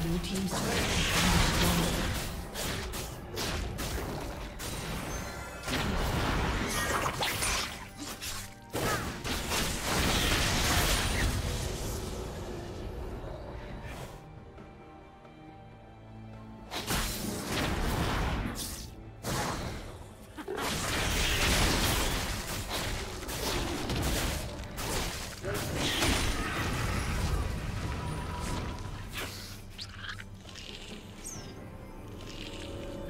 Blue team's.